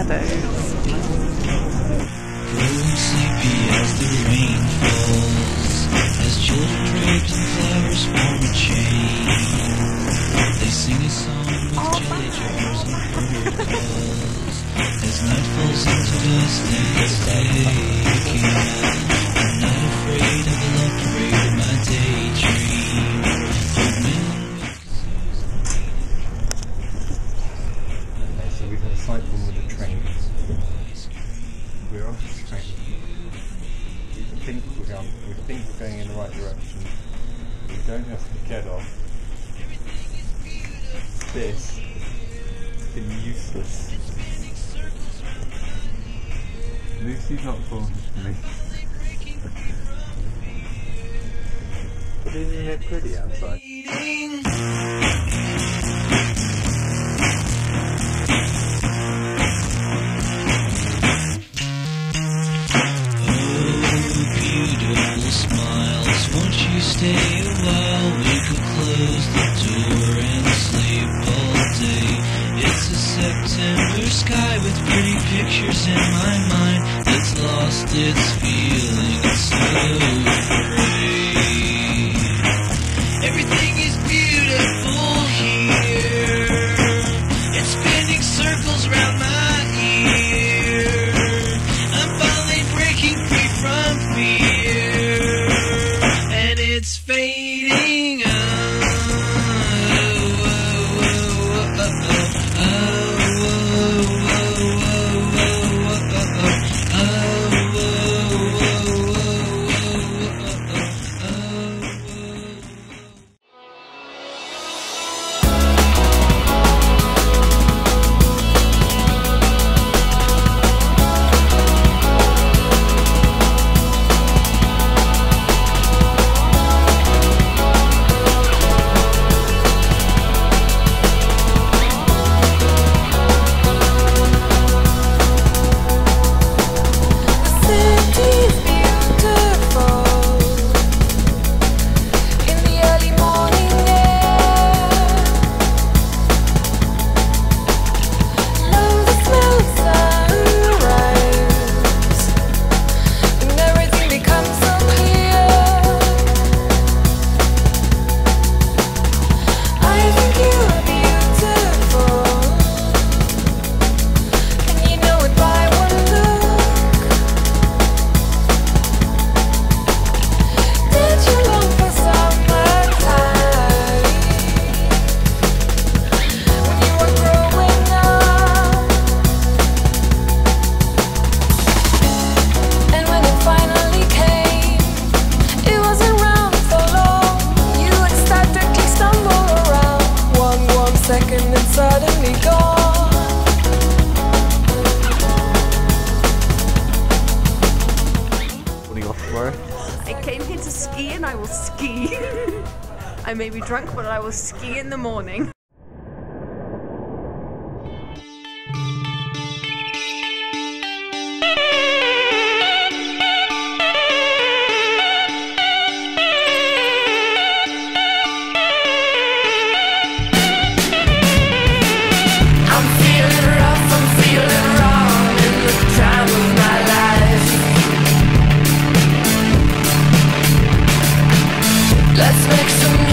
shadows. As children draped in flowers form a chain. They sing a song with jelly jars and bird calls, as night falls into dust and stay. this. has been useless. Lucy's not talking for me. but isn't it pretty outside? stay its second and suddenly gone. What are you off tomorrow? I came here to ski and I will ski. I may be drunk, but I will ski in the morning. Let's make some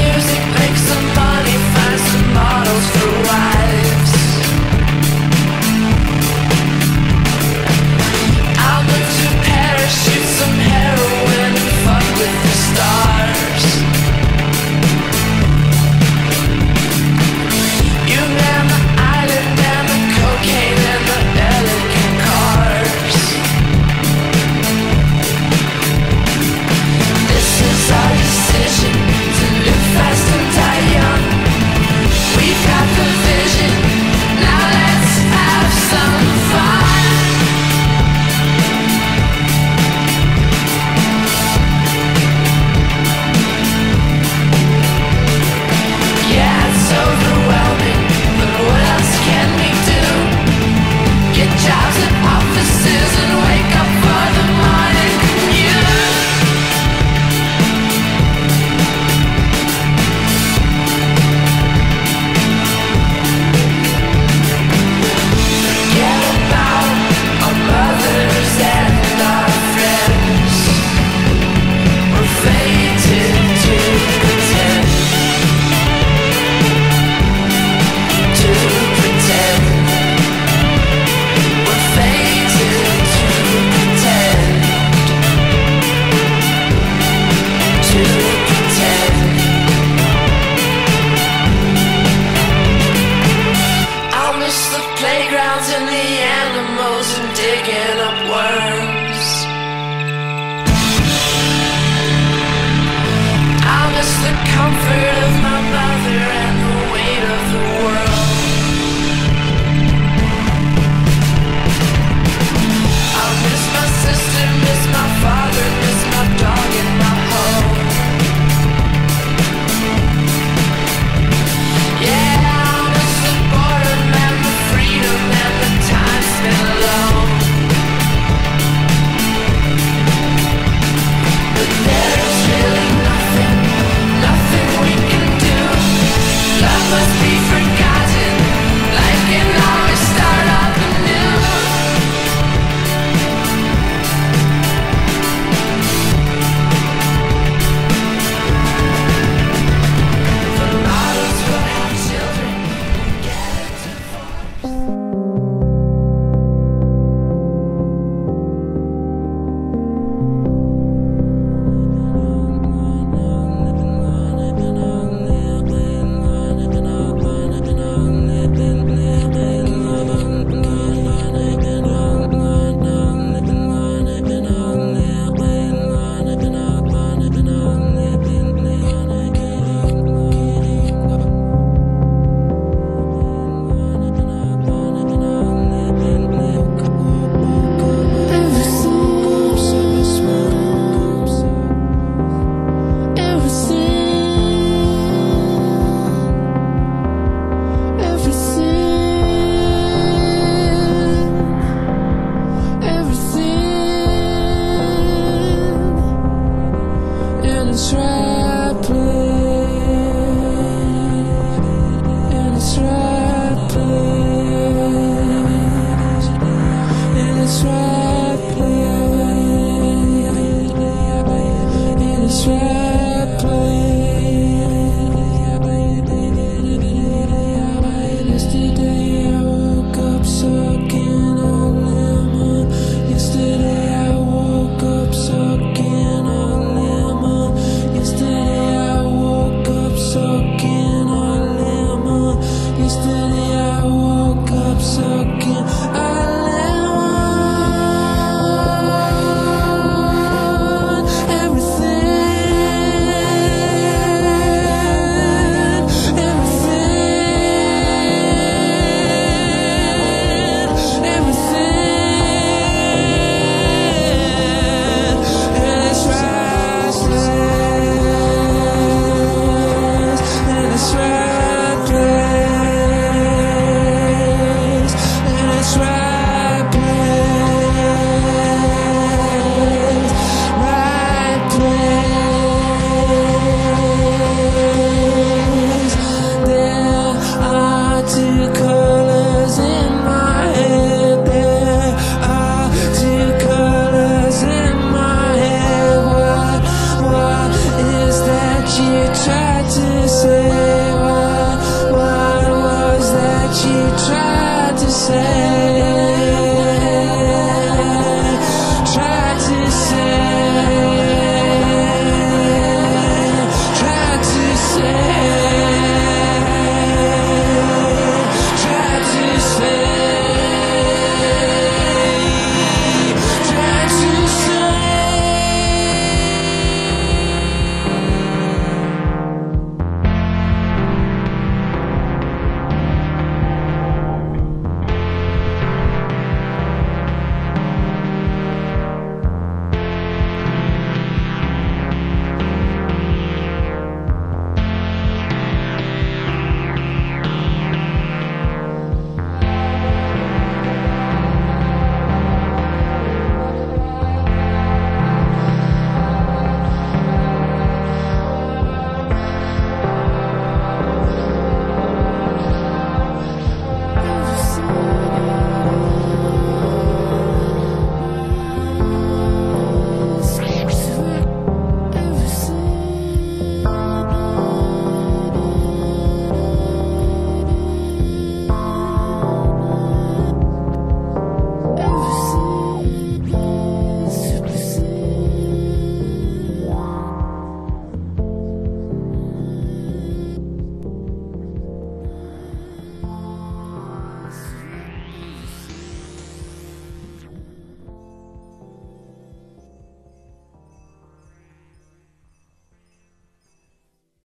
you tried to say? What, what was that you tried to say?